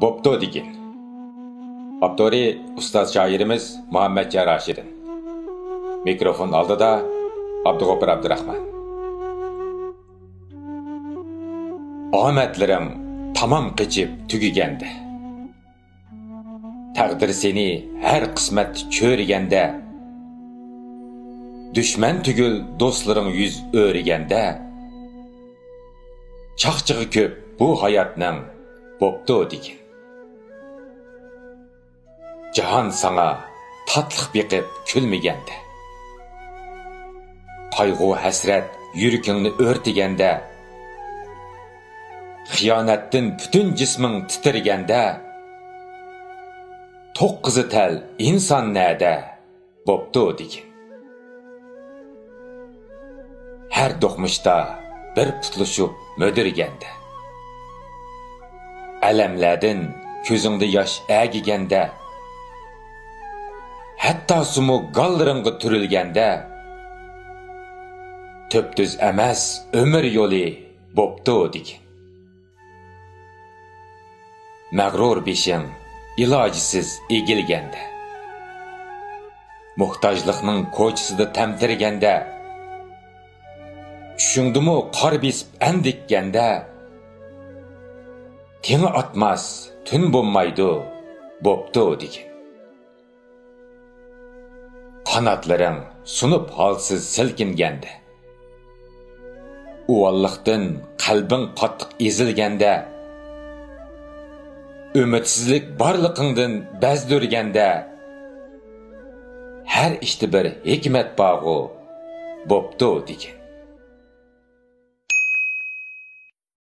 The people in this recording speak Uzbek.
Bob Dodigin Abdori Ustaz şairimiz Muhammed Cerraşid'in Mikrofon aldı da Abdülgopur Abdurrahman Ahmetlerim tamam keçip tügügendi Tağdır seni her kısmet çöğürgende Düşmen tügül dostların yüz öğürgende Çakçığı köp bu hayatının boptu digin jahon sanga tatliq beqib kulmaganda qayg'u hasrat yurakingni o'rtiganda xiyonatdan butun jisming titirganda to'qqizi tal inson nada bo'pti degin. Har do'qmishda bir putlashib mo'dirganda alamlardan ko'zingda yosh agiganda hatto sumu gallaringga turilganda to'ptuz emas umr yo'li bo'pti degin mag'rur beshing ilojsiz egilganda muhtojlikning ko'chasida tamtirganda tushungdimu qor besib andikkanda tengi otmas tun bo'lmaydi bo'pti degin qanotlaring sunib holsiz silkinganda uvalliqdan qalbing qattiq ezilganda umidsizlik borliqingdan bazdurganda har ishda bir hikmat bog'u bo'pti degan